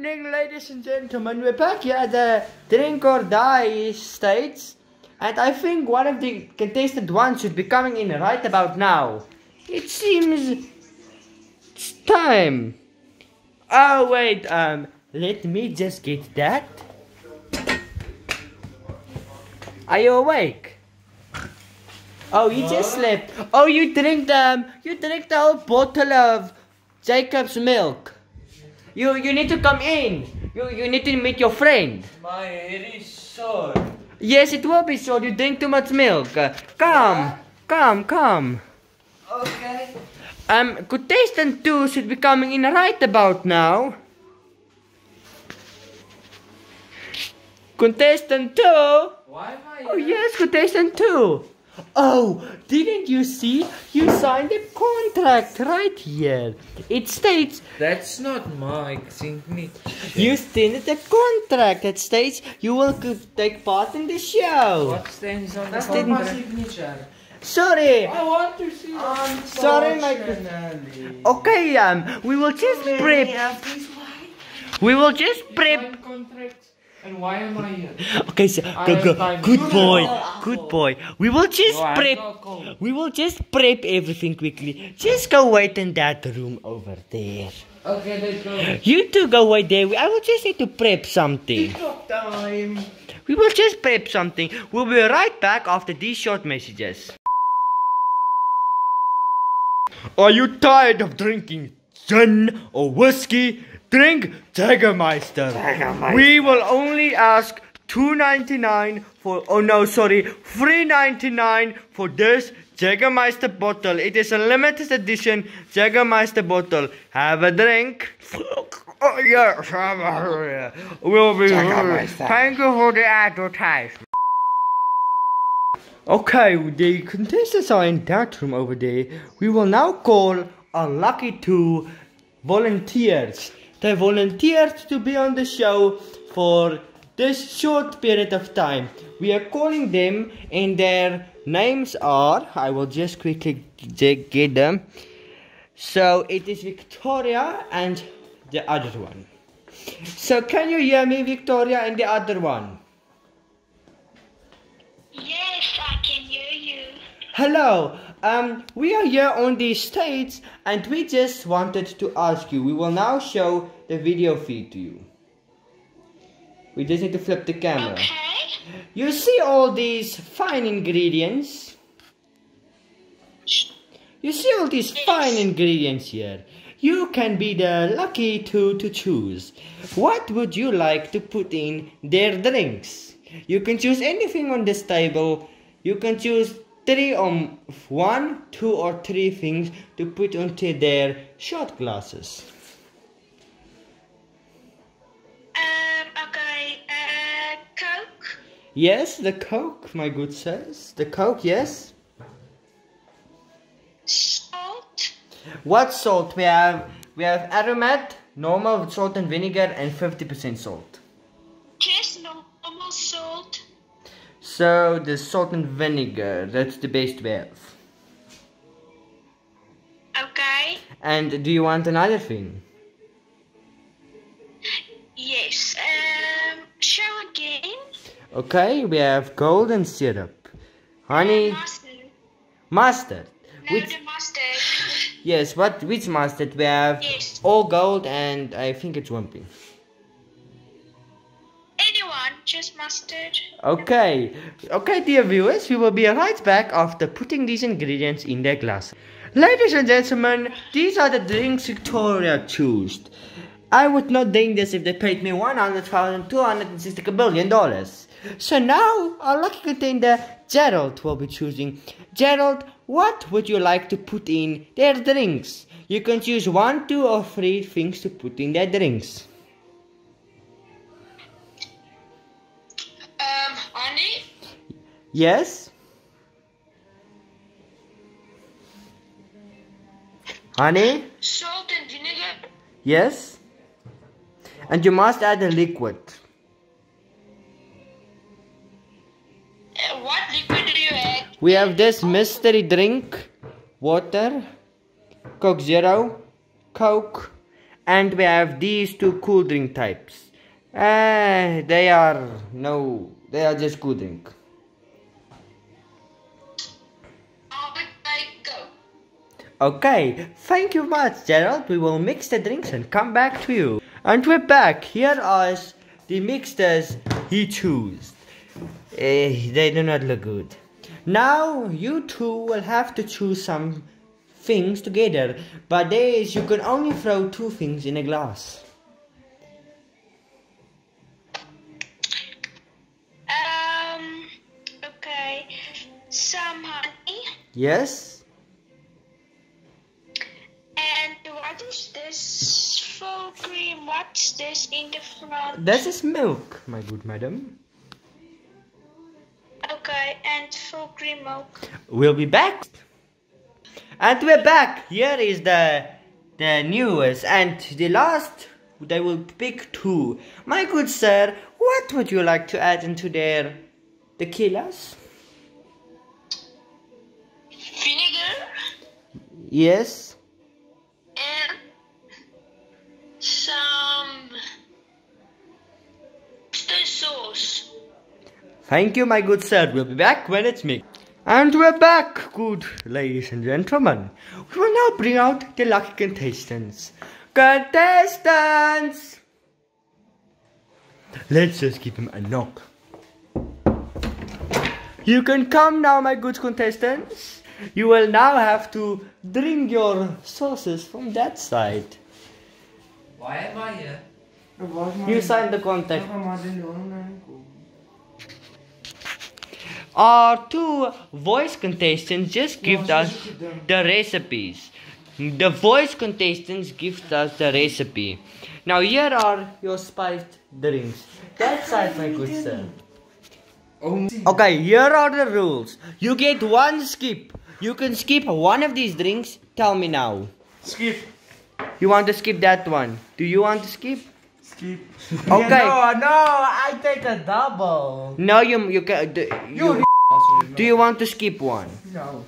evening, ladies and gentlemen. We're back here at the Drink or Die States. And I think one of the contested ones should be coming in right about now. It seems it's time. Oh wait, um, let me just get that. Are you awake? Oh, you just slept. Oh, you drink um, you drink the whole bottle of Jacob's milk. You you need to come in. You you need to meet your friend. My head is sore. Yes, it will be so. You drink too much milk. Uh, come, come, come. Okay. Um, contestant two should be coming in right about now. Contestant two. Why am I Oh yes, contestant two. Oh, didn't you see? You signed a contract right here. It states That's not my signature. you signed a contract that states you will take part in the show. What stands on That's the not my signature. Sorry. I want to see Sorry, my- Unfortunately. Okay, um, we will just prep. We will just prep. And why am I here? Okay, so I go, go. Good boy, good boy. We will just No, prep. We will just prep everything quickly. Just go wait in that room over there. Okay, let's go. You two go wait there. I will just need to prep something. TikTok time. We will just prep something. We'll be right back after these short messages. Are you tired of drinking gin or whiskey? Drink Jägermeister. We will only ask two ninety nine for. Oh no, sorry, three ninety nine for this Jägermeister bottle. It is a limited edition Jägermeister bottle. Have a drink. Oh, yes, we'll be. Thank you for the advertisement. Okay, the contestants are in that room over there. We will now call our lucky two volunteers. They volunteered to be on the show for this short period of time. We are calling them, and their names are. I will just quickly get them. So it is Victoria and the other one. So can you hear me, Victoria, and the other one? Yes, I can hear you. Hello, um, we are here on the States and we just wanted to ask you. We will now show the video feed to you. We just need to flip the camera. Okay. You see all these fine ingredients? You see all these fine ingredients here? You can be the lucky two to choose. What would you like to put in their drinks? You can choose anything on this table. You can choose three or one, two or three things to put onto their shot glasses. Um, okay, uh, Coke, Yes, the Coke, my good sirs. The Coke, yes. salt, What salt? We have we have aromat, normal salt and vinegar, and fifty percent salt. So the salt and vinegar, that's the best we have. okay? And do you want another thing? Yes, um, show again. Okay, we have golden syrup, honey, Mustard. mustard. No, Which the mustard. yes, what which mustard? We have Yes. all gold and I think it's wimpy. Anyone, mustard. Okay, okay, dear viewers, we will be right back after putting these ingredients in their glass. Ladies and gentlemen, these are the drinks Victoria chose. I would not drink this if they paid me one hundred thousand two hundred and sixty billion dollars. So now, our lucky contender Gerald will be choosing. Gerald, what would you like to put in their drinks? You can choose one, two, or three things to put in their drinks. Yes? Honey? salt and vinegar, Yes? And you must add a liquid. uh, what liquid do you add? We have this mystery drink, water, Coke Zero, Coke, and we have these two cool drink types. Uh, they are no, they are just cool drink. Okay, thank you much, Gerald. We will mix the drinks and come back to you. And we're back. Here are the mixtures he chose. Eh, they do not look good. Now you two will have to choose some things together, but there is you can only throw two things in a glass. Um, okay. Some honey. Yes? What's this in the front? This is milk, my good madam. Okay, and full cream milk. We'll be back. And we're back. Here is the the newest and the last. They will pick two. My good sir, what would you like to add into their tequilas? Vinegar Yes. Thank you, my good sir. We'll be back when it's me. And we're back, good ladies and gentlemen. We will now bring out the lucky contestants. Contestants! Let's just give him a knock. You can come now, my good contestants. You will now have to drink your sauces from that side. Why am I here? You signed the contract. Our two voice contestants just give us the recipes. The voice contestants give us the recipe. Now here are your spiced drinks. That side, my good sir. Okay, here are the rules. You get one skip. You can skip one of these drinks. Tell me now. Skip. You want to skip that one? Do you want to skip? Skip. Okay. no, no, I take a double. No, you you can. Do you, do you want to skip one? No.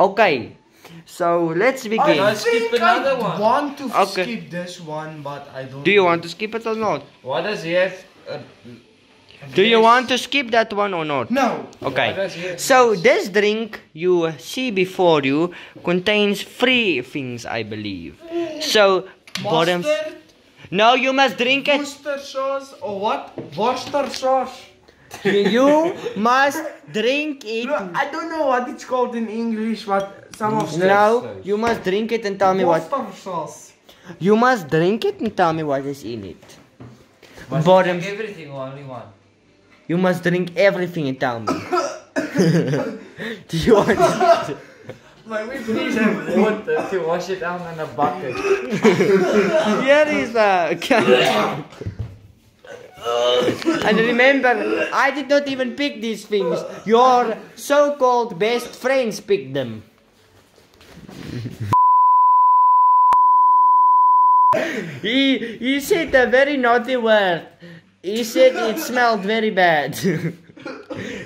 Okay, so let's begin. I skip think another I one. want to Okay. skip this one, but I don't. Do you want to skip it or not? What does he have? Uh, Do you want to skip that one or not? No. Okay. does he have? So this drink you see before you contains three things, I believe. So bottom. Mustard, No, you must drink it. Worcester sauce, or what? Worcester sauce. You must drink it. No, I don't know what it's called in English, but some of them. No, you must drink it and tell me what. Worcester sauce. You must drink it and tell me what is in it. Must Bottom. drink everything or only one? You must drink everything and tell me. Do you want? Like we please have water to wash it down in a bucket. Here is uh, a can. and remember, I did not even pick these things. Your so-called best friends picked them. he he said a very naughty word. He said it smelled very bad.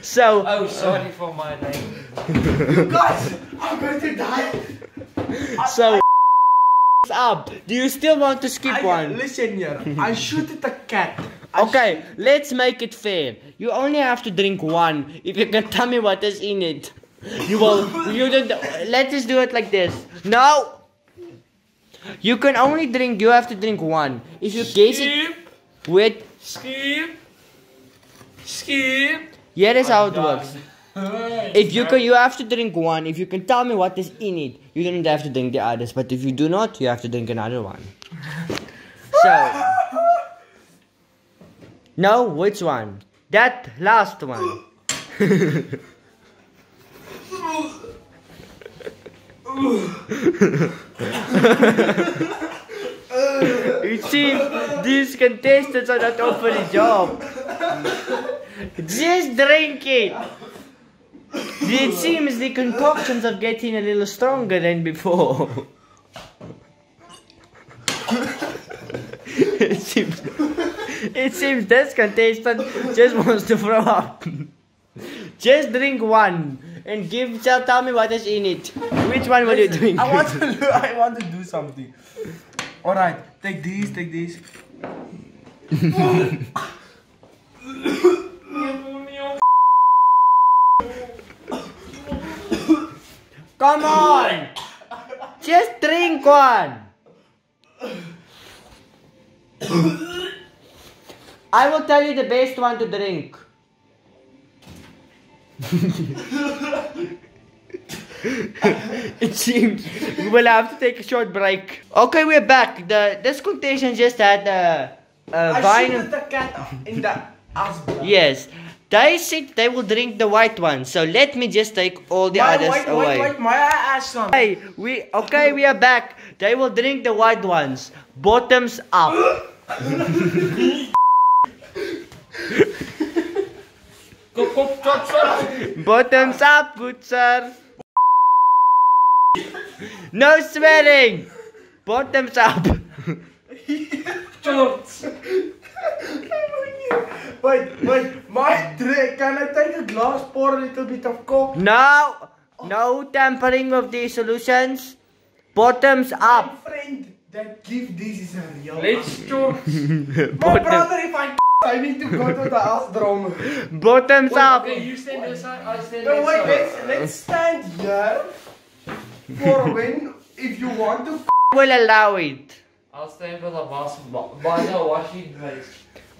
so Oh, sorry for my name. Guys, I'm going to die. so up. Do you still want to skip I, one? Listen here. I shoot at a cat. Okay, let's make it fair. You only have to drink one. If you can tell me what is in it, you will. You don't. Let's just do it like this. No. You can only drink. You have to drink one. If you guess it, wait. Skip. Skip. Here is how it works. If you can, you have to drink one. If you can tell me what is in it, you don't have to drink the others. But if you do not, you have to drink another one. So. No, which one? That last one. you see, these contestants are not for the job. Just drink it. It seems the concoctions are getting a little stronger than before. it seems it seems this contestant just wants to throw up. Just drink one and give tell, tell me what is in it. Which one will you drink? I want to. I want to do something. Alright, take these, take these. Come on! Just drink one! I will tell you the best one to drink. it seems we will have to take a short break. Okay, we're back. The this contention just had uh, a I vine. shoot the cat in the ass. Yes, they said they will drink the white one. So let me just take all the My- others wait, away. wait, wait, my ass on. Hey, we okay? We are back. They will drink the white ones. Bottoms up. Kop, kop, stop, stop. Bottoms up, good sir. No swearing. Bottoms up. Shorts. Wait, wait, my drink. Can I take a glass, pour a little bit of coke? No, no tampering of these solutions. Bottoms My up. friend that give this is a real. Let's shorts. My brother, if I I need to go to the ass drum. bottoms up. Okay, you stand this side, I stand No, this wait, side. let's, let's stand here for when, if you want to. Will allow it. I'll stand for the basketball. By the washing place.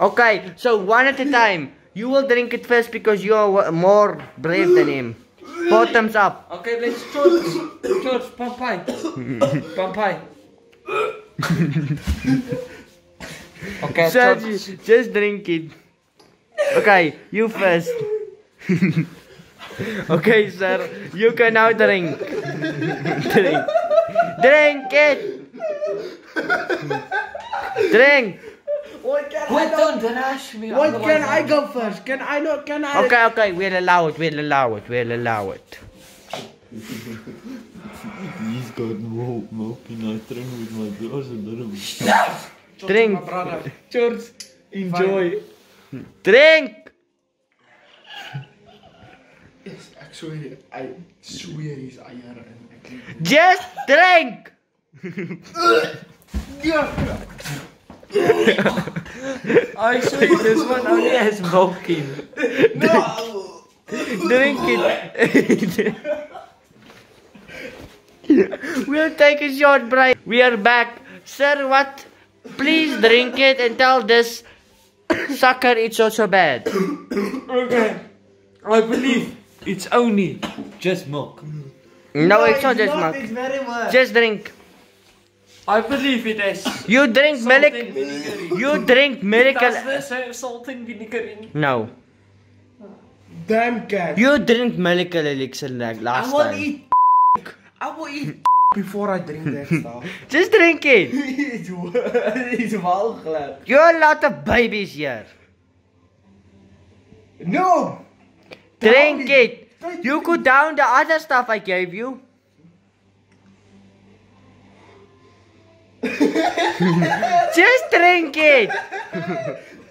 Okay, so one at a time. You will drink it first because you are more brave than him. Bottoms up. Okay, let's shorts. Shorts, pampai. Pampai. okay, shorts. just drink it. Okay, you first. okay, sir, you can now drink. drink. Drink it. Drink. What can Wait, I go? don't rush me. What can otherwise I I'm- go first? Can I not? Can I? Okay, okay, we'll allow it, we'll allow it, we'll allow it. He's got more milk and I drink with my glass a little bit. Drink. My brother. Shorts. Enjoy. Drink. Yes, actually, I swear he's iron. and I can't- Just drink. I swear this one only has milk in. No! Drink it. we'll take a short break. We are back. Sir, what? Please drink it and tell this sucker it's not so bad. Okay. I believe it's only just milk. No, it's not just milk. It's very much. Just drink. I believe it is. You drink salt milk. and vinegar in. You drink miracle. Does this have salt and vinegar in? No. Damn cat. You drink miracle elixir like last I last will time. eat. I will eat before I drink that stuff. Just drink it. it's, it's walgelijk. You're a lot of babies here. No! Drink Down it. Don't You could down the other stuff I gave you. Just drink it.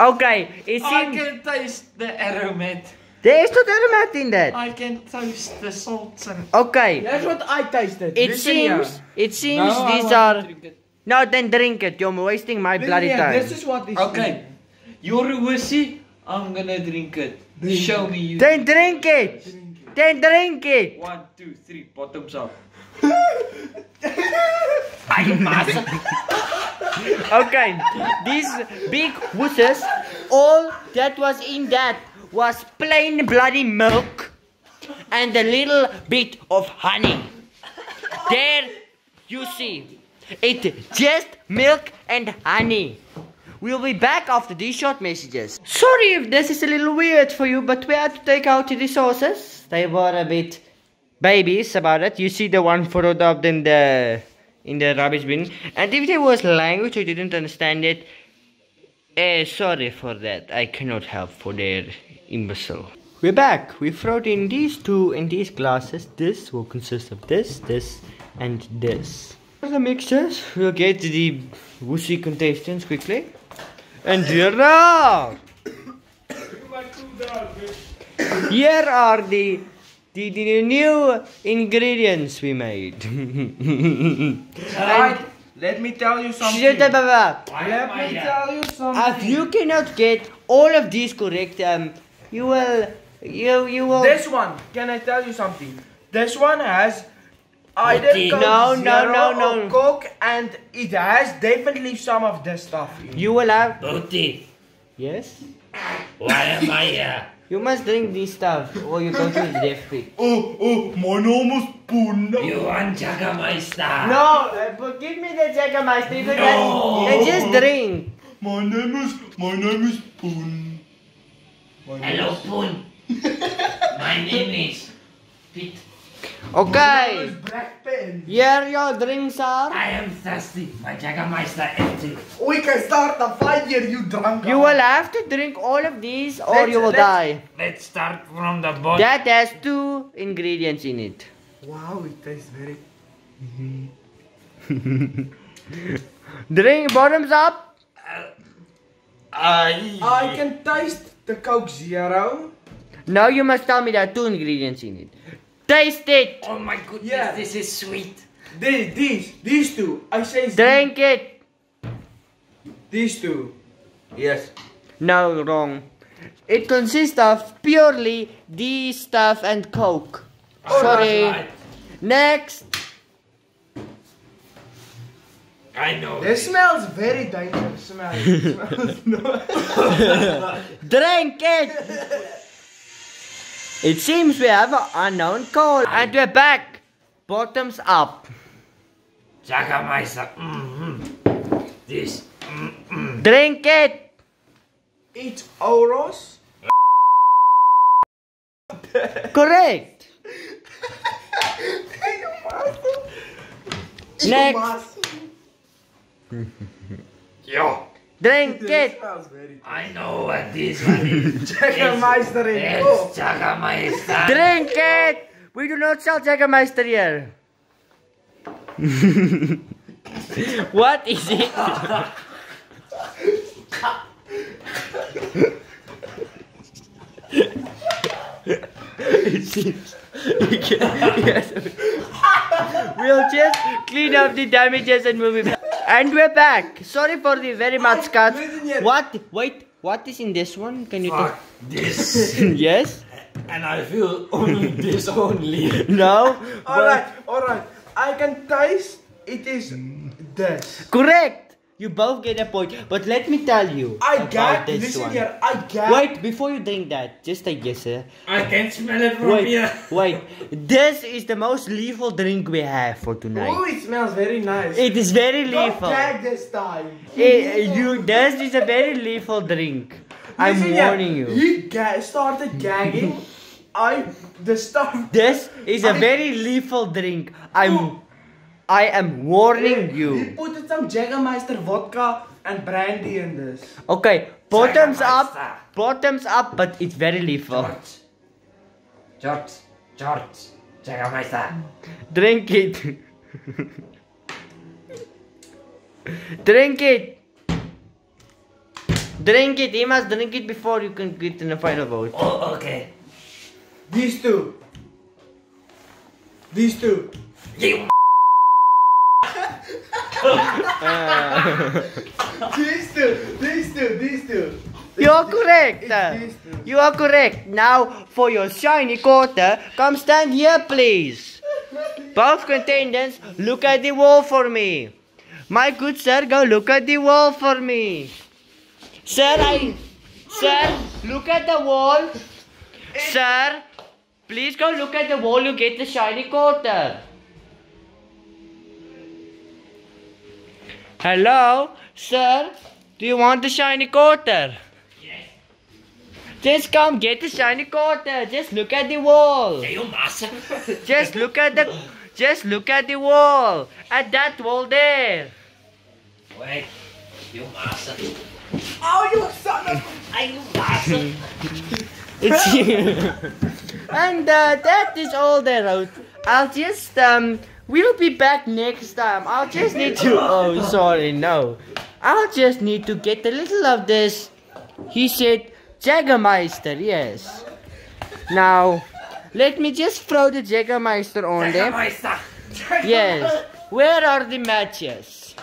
okay, it I seems can taste the aromat. there is not aromat in that. I can taste the salt and. Okay, That's what I tasted. it Listen here. seems it seems No, I these want to are drink it. no. Then drink it. You're wasting my Listen bloody here, time. This is what is. Okay. You're a wussy. I'm gonna drink it. Show me you. Then drink it. Then drink it. One, two, three. Bottoms up. Okay, these big wusses, all that was in that was plain bloody milk and a little bit of honey. There you see, it just milk and honey. We'll be back after these short messages. Sorry if this is a little weird for you, but we had to take out the resources. They were a bit babies about it. You see the one photo up in the in the rubbish bin. And if there was language you didn't understand it, eh, sorry for that. I cannot help for their imbecile. We're back. We brought in these two in these glasses. This will consist of this, this, and this. For the mixtures, we'll get the wussy contestants quickly. And here are. Here are the the, the new ingredients we made. Alright, let me tell you something. Shut up, Baba. Let me tell you something. If you cannot get all of these correct, um, you will, you you will. This one, can I tell you something? This one has either Okay. Coke No, no, Zero no, no. or Coke and it has definitely some of this stuff you will have. Booty, Yes. why am I here? You must drink this stuff, or you go to the death pit. Oh, oh, my name is Poon. You want Jagameister? No, uh, but give me the Jägermeister. You can No. just, just drink. My name is, my name is Poon. My name Hello, Poon. My name is Pete. Okay. is Black Pen. Here your drinks are. I am thirsty. My Jagameister empty. We can start a fire, you drunk. You will have to drink all of these, or Let's- you will let's- die. Let's start from the bottom. That has two ingredients in it. Wow, it tastes very. Drink bottoms up. Uh, I. I can taste the Coke Zero. Now you must tell me there are two ingredients in it. Taste it. Oh my goodness, Yeah. this is sweet. This, these, these two. I say Drink it. these two. Yes. No, wrong. It consists of purely this stuff and Coke. Oh, Sorry. Right. Next. I know. This smells very dangerous. Smell. It smells no. Drink it. It seems we have an unknown call and we're back. Bottoms up. Jagameister. Mm-hmm. This. Drink it. It's Oros. Correct. Next. Yo. Drink it. I know what this one is. Jägermeister in It's Coke. Jagameister. Drink it. We do not sell Jägermeister here. what is it? it seems. yes. We'll just clean up the damages and we'll be back. And we're back. Sorry for the very much cut. What? Wait. What is in this one? Can you tell? Fuck this. yes. and I feel only this only. No. Alright, alright. I can taste it is this. Correct. You both get a point. But let me tell you I about got this listen one. here. I got Wait, before you drink that, just a guess. eh? I can smell it from Wait, here. wait. This is the most lethal drink we have for Oh, tonight. it smells very nice. It is very lethal. Don't lethal. gag this time. Eh, you, this is a very lethal drink. I'm Listen here, warning you. He ga- started gagging. I the stuff. This is a I- very lethal drink. I'm, I am warning He you. put some Jägermeister vodka and brandy in this. Okay, bottoms up, bottoms up, but it's very lethal. George. George. George. Jagameister. Drink it. drink it. Drink it. He must drink it before you can get in the final vote. Oh, okay. These two. These two. You These two. These two. These two. You are correct. It's these two. You are correct. Now, for your shiny quarter, come stand here, please. Both contendants, look at the wall for me. My good sir, go look at the wall for me. Sir, I. Sir, look at the wall. Sir, please go look at the wall. You get the shiny quarter. Hello, sir. Do you want the shiny quarter? Yes. Just come get the shiny quarter. Just look at the wall. you master. Just look at the just look at the wall. At that wall there. Wait. You master. Oh, you son of. Are you master? It's and uh, that is all there out. I'll just um we'll be back next time. I'll just need to oh sorry no. I'll just need to get a little of this. He said Jägermeister, yes. Now let me just throw the Jägermeister on them. Yes. Where are the matches?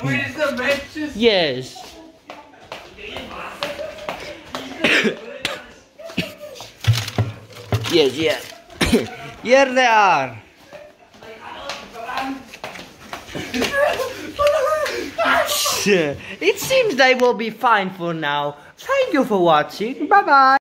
Where's the matches? Yes. yes, yes. Here they are. it seems they will be fine for now. Thank you for watching. Bye bye.